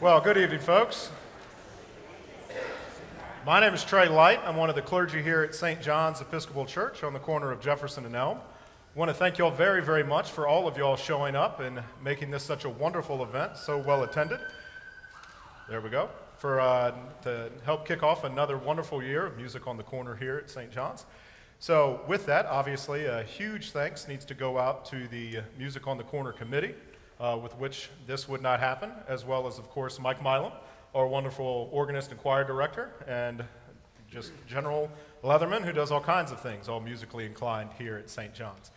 Well, good evening, folks. My name is Trey Light. I'm one of the clergy here at St. John's Episcopal Church on the corner of Jefferson and Elm. I want to thank you all very, very much for all of y'all showing up and making this such a wonderful event, so well attended. There we go. For uh, to help kick off another wonderful year of music on the corner here at St. John's. So, with that, obviously, a huge thanks needs to go out to the Music on the Corner committee, uh, with which this would not happen, as well as, of course, Mike Milam, our wonderful organist and choir director, and just General Leatherman, who does all kinds of things, all musically inclined here at St. John's.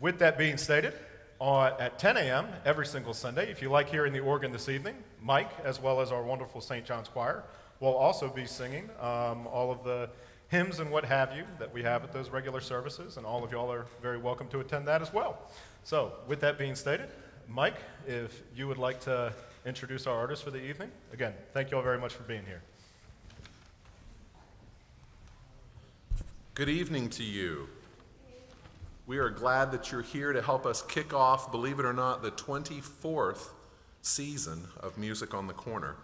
With that being stated, uh, at 10 a.m. every single Sunday, if you like hearing the organ this evening, Mike, as well as our wonderful St. John's choir, will also be singing um, all of the hymns and what have you that we have at those regular services, and all of y'all are very welcome to attend that as well. So, with that being stated, Mike, if you would like to introduce our artist for the evening, again, thank you all very much for being here. Good evening to you. We are glad that you're here to help us kick off, believe it or not, the 24th season of Music on the Corner.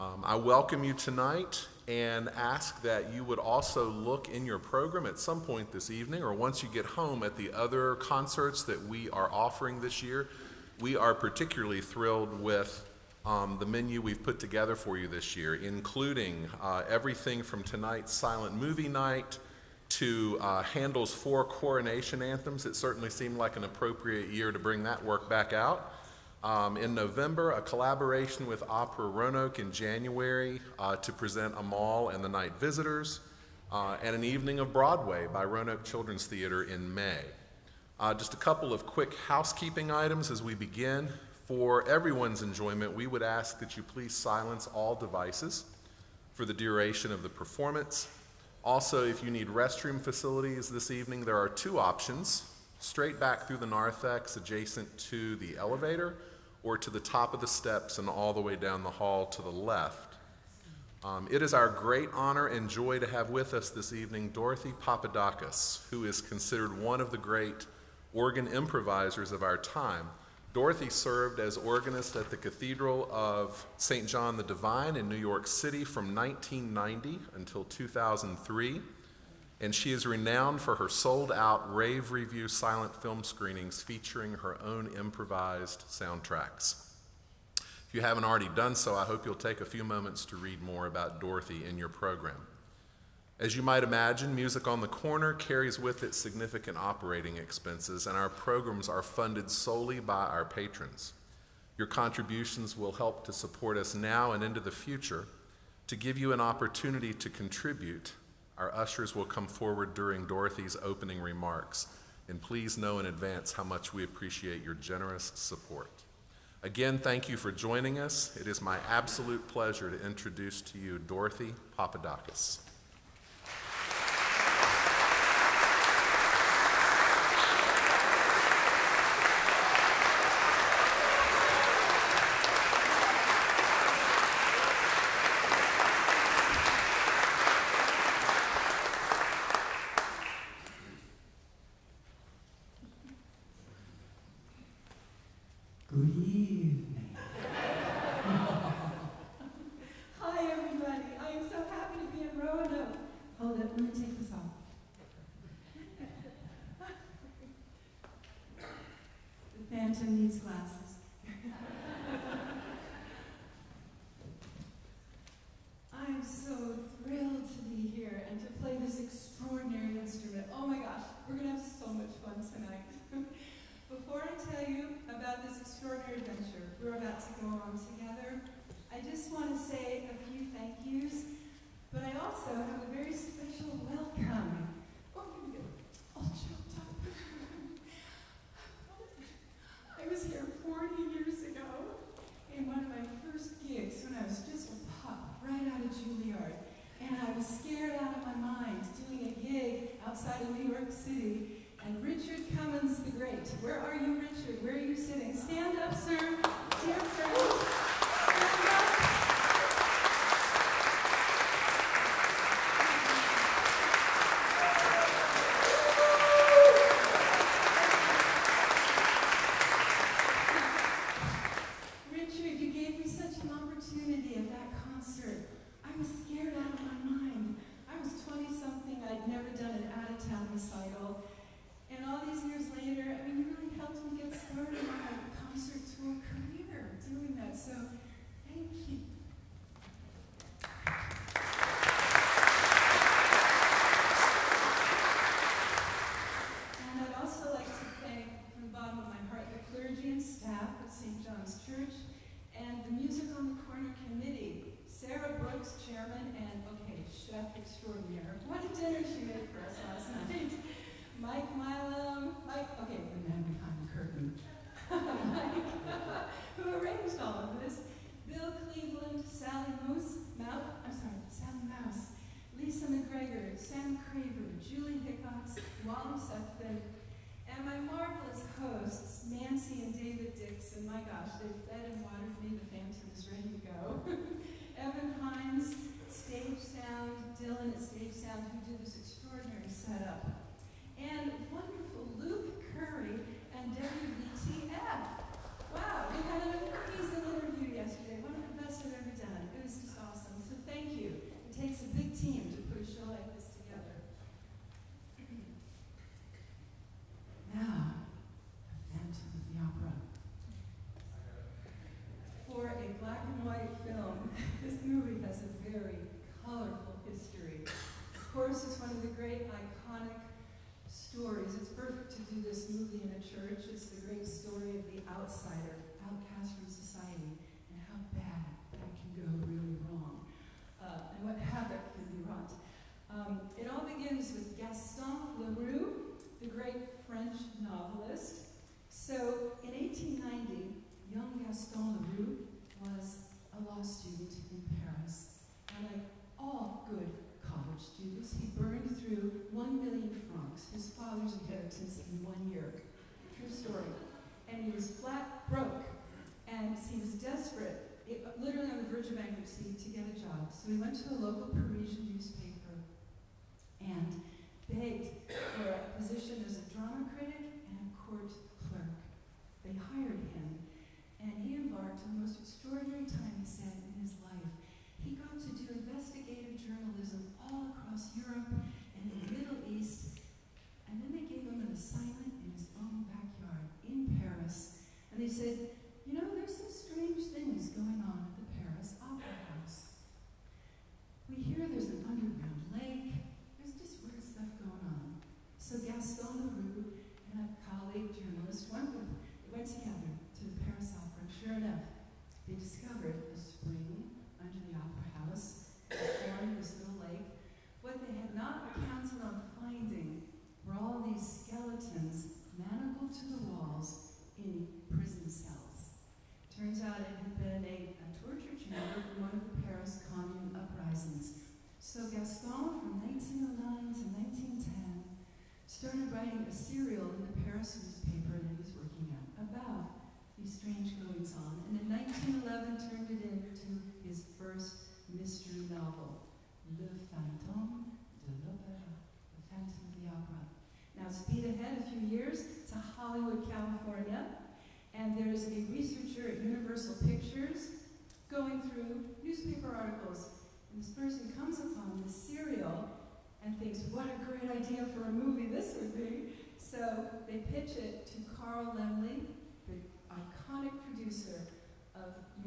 Um, I welcome you tonight and ask that you would also look in your program at some point this evening or once you get home at the other concerts that we are offering this year. We are particularly thrilled with um, the menu we've put together for you this year, including uh, everything from tonight's silent movie night to uh, Handel's four coronation anthems. It certainly seemed like an appropriate year to bring that work back out. Um, in November, a collaboration with Opera Roanoke in January uh, to present Amahl and the Night Visitors, uh, and an evening of Broadway by Roanoke Children's Theater in May. Uh, just a couple of quick housekeeping items as we begin. For everyone's enjoyment, we would ask that you please silence all devices for the duration of the performance. Also, if you need restroom facilities this evening, there are two options straight back through the narthex adjacent to the elevator or to the top of the steps and all the way down the hall to the left. Um, it is our great honor and joy to have with us this evening Dorothy Papadakos, who is considered one of the great organ improvisers of our time. Dorothy served as organist at the Cathedral of St. John the Divine in New York City from 1990 until 2003 and she is renowned for her sold out rave review silent film screenings featuring her own improvised soundtracks. If you haven't already done so, I hope you'll take a few moments to read more about Dorothy in your program. As you might imagine, Music on the Corner carries with it significant operating expenses, and our programs are funded solely by our patrons. Your contributions will help to support us now and into the future to give you an opportunity to contribute our ushers will come forward during Dorothy's opening remarks, and please know in advance how much we appreciate your generous support. Again, thank you for joining us. It is my absolute pleasure to introduce to you Dorothy Papadakos.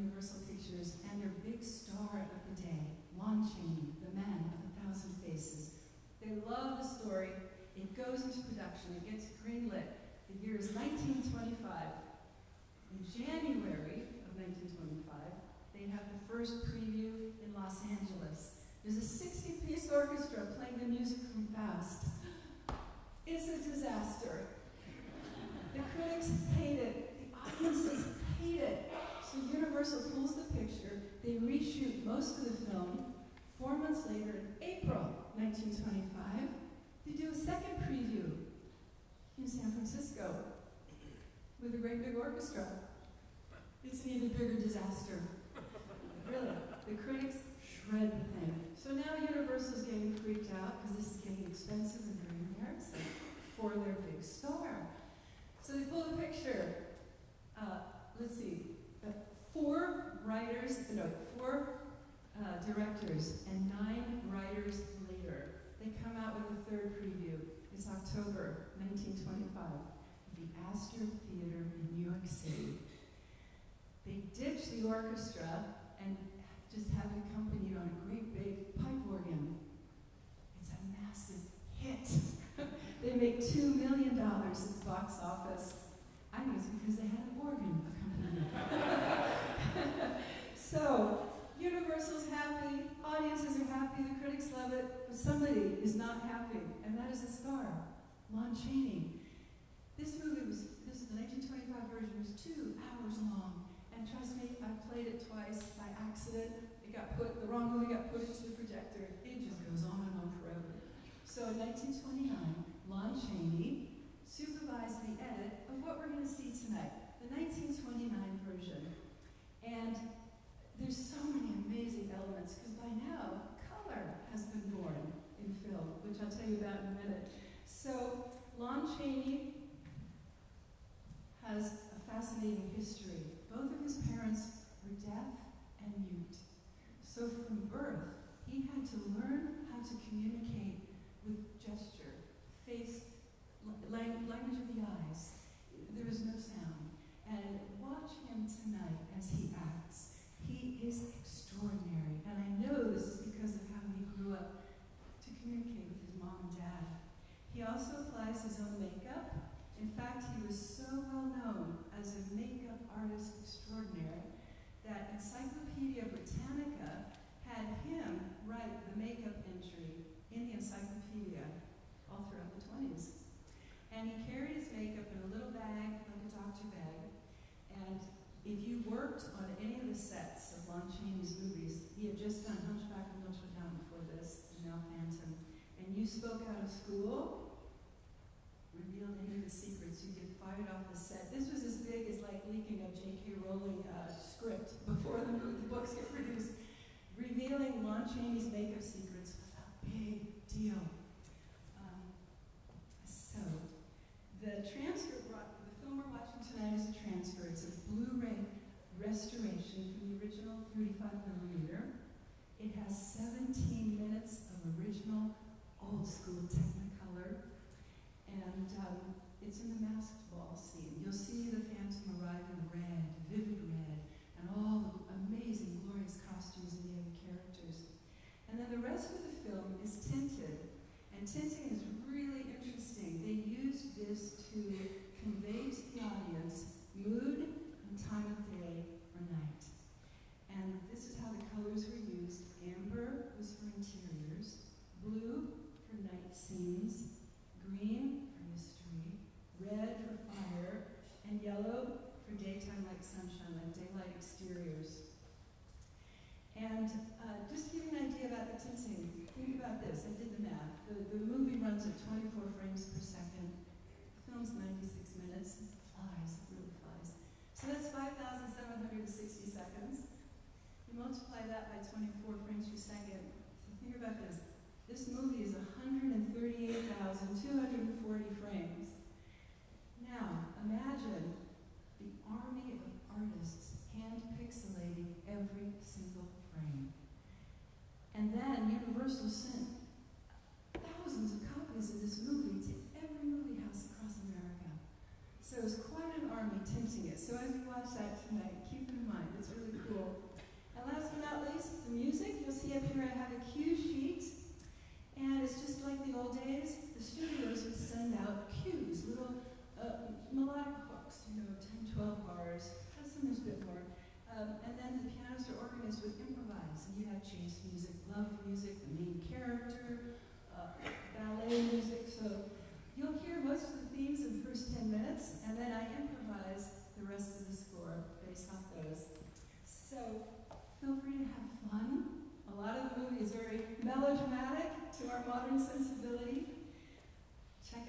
Universal Pictures and their big star of the day, Lon Chaney, the man of a thousand faces. They love the story. It goes into production. It gets greenlit. The year is 1925. In January of 1925, they have the first preview in Los Angeles. There's a 60-piece orchestra playing the music from Faust. It's a disaster. The critics hate it. The audiences so Universal pulls the picture, they reshoot most of the film. Four months later, in April 1925, they do a second preview in San Francisco with a great big orchestra. It's an even bigger disaster. really, the critics shred the thing. So now Universal's getting freaked out because this is getting expensive and very embarrassing for their big star. So they pull the picture. Uh, let's see, four writers, no, four uh, directors and nine writers later. They come out with a third preview. It's October 1925 the Astor Theater in New York City. They ditch the orchestra and just have it accompanied on a great big pipe organ. It's a massive hit. they make $2 million at the box office. I know it's because they had an organ accompaniment. Universal's happy, audiences are happy, the critics love it, but somebody is not happy, and that is the star, Lon Chaney. This movie was, this is the 1925 version, was two hours long, and trust me, I played it twice by accident. It got put, the wrong movie got put into the projector. It just goes on and on forever. So in 1929, Lon Chaney supervised the edit of what we're going to see tonight, the 1929 version. And there's so many amazing elements, because by now, color has been born in film, which I'll tell you about in a minute. So Lon Chaney has a fascinating history. Both of his parents were deaf and mute. So from birth, he had to learn how to communicate with gesture, face, language of the eyes. There was no sound. And watch him tonight as he acts. He is extraordinary. And I know this is because of how he grew up to communicate with his mom and dad. He also applies his own makeup in fact, he was so well known as a makeup artist extraordinary that Encyclopedia Britannica had him write the makeup entry in the encyclopedia all throughout the 20s. And he carried his makeup in a little bag, like a doctor bag. And if you worked on any of the sets of Lon Chaney's movies, he had just done Hunchback of Notre Dame before this, and now Phantom, and you spoke out of school, revealed any of the secrets. You get fired off the set. This was as big as like leaking a J.K. Rowling uh, script before the, the books get produced. Revealing Lon Chaney's makeup secrets was a big deal. Um, so, the transfer brought, the film we're watching tonight is a transfer. It's a Blu-ray restoration from the original 35 millimeter. It has 17 minutes of original old school Technicolor and um, it's in the masked ball scene. You'll see the Phantom arrive in red, vivid red, and all the amazing, glorious costumes of the other characters. And then the rest of the film is tinted. And tinting is really interesting. They used this to convey to the audience mood and time of day or night. And this is how the colors were used. Amber was for interiors, blue for night scenes, red for fire, and yellow for daytime like sunshine, like daylight exteriors. And uh, just to give you an idea about the tinting, think about this. I did the math. The, the movie runs at 24 frames per second. The film's 96 minutes. It flies, it really flies. So that's 5,760 seconds. You multiply that by 24 frames per second. So think about this. This movie is 138,240 frames. Now, imagine the army of artists hand pixelating every single frame. And then Universal sent thousands of copies of this movie to every movie house across America. So it was quite an army tinting it. So as you watch that tonight, keep in mind. It's really cool. And last but not least, the music. You'll see up here I have a cue sheet. And it's just like the old days, the studios would send out cues, little melodic hooks, you know, 10, 12 bars, sometimes a bit more. Um, and then the pianist or organist would improvise, and you had chase music, love music, the main character, uh, ballet music. So you'll hear most of the themes in the first 10 minutes, and then I improvise the rest of the score based off those. So feel free to have fun. A lot of the movie is very melodramatic to our modern sensibility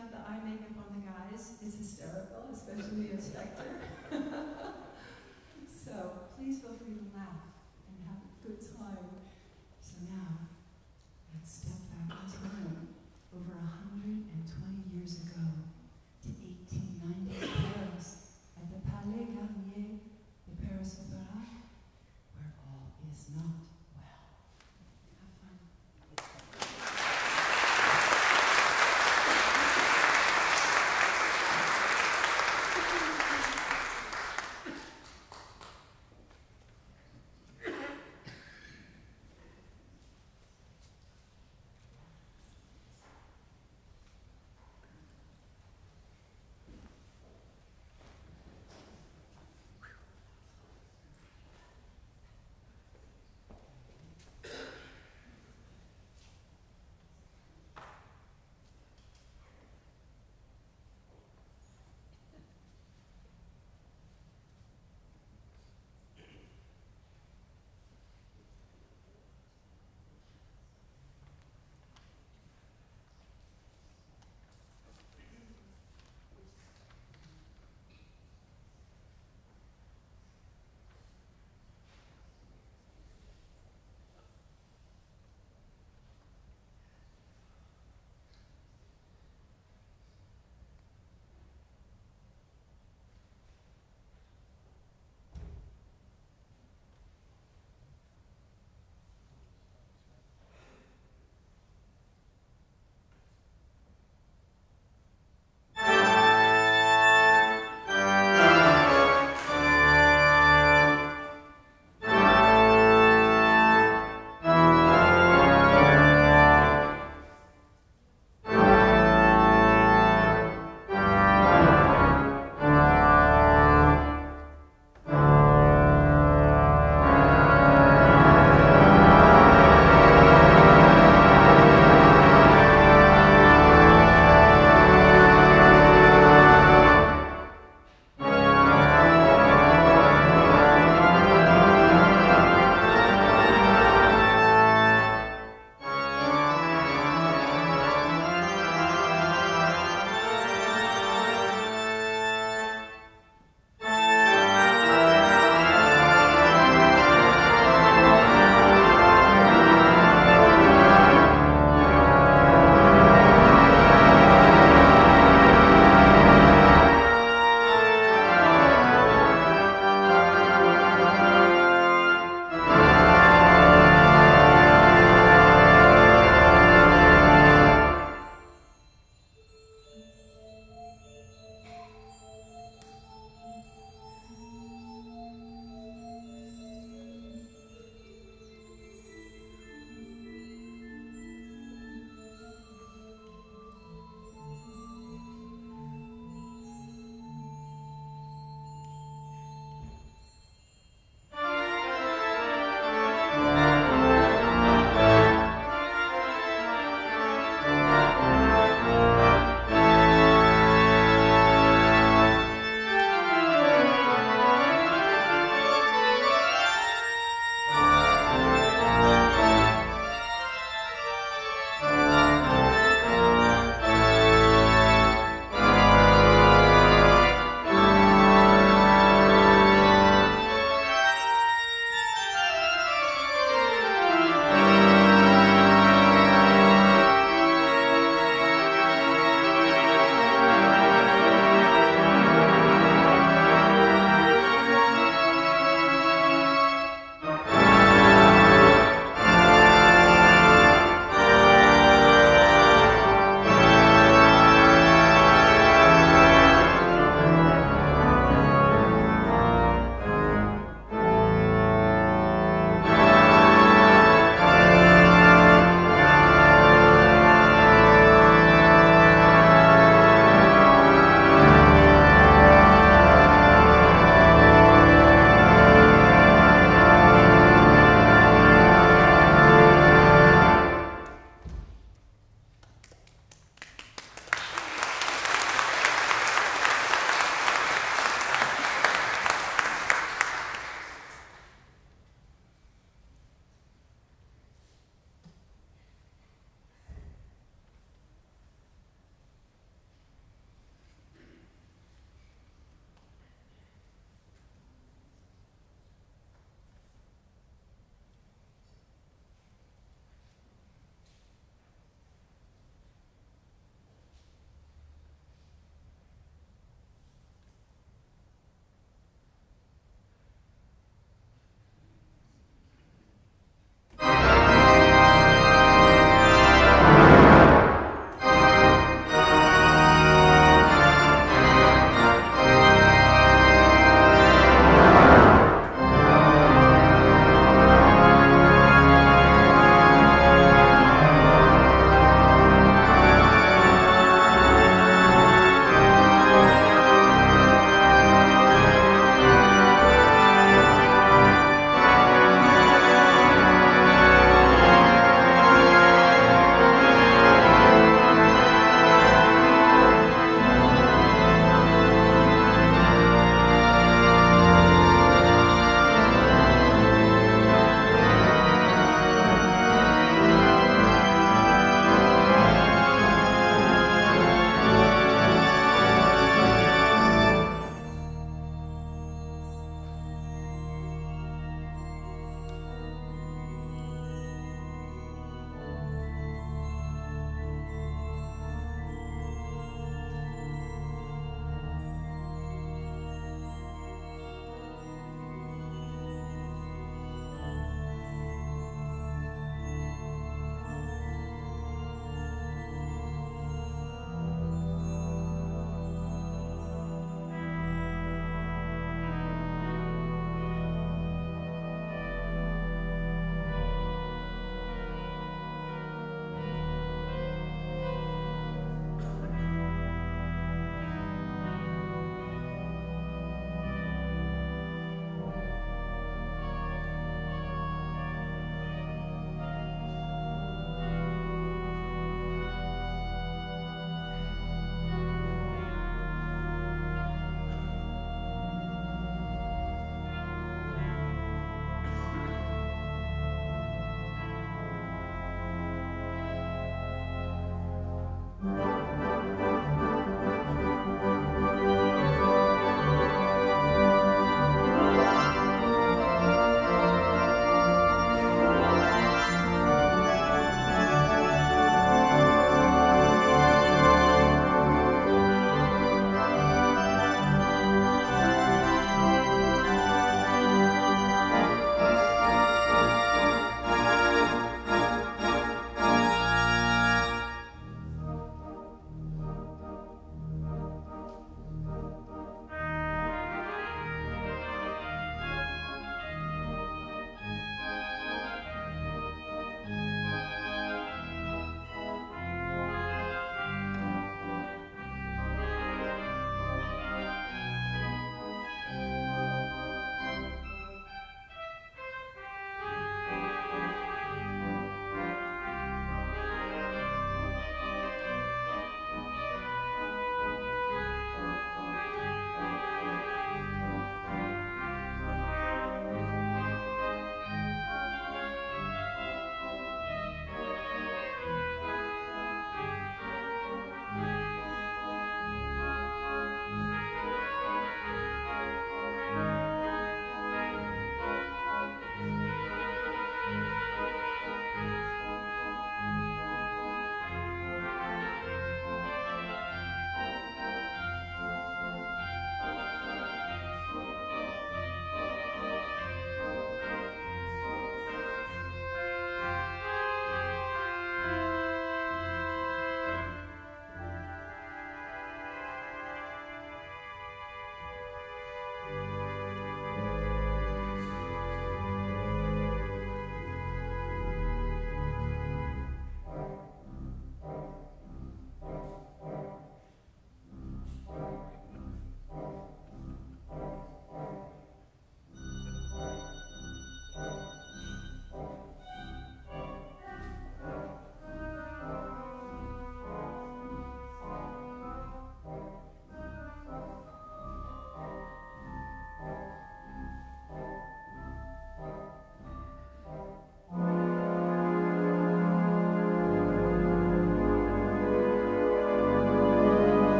out the eye makeup on the guys is hysterical, especially Inspector. so please feel free.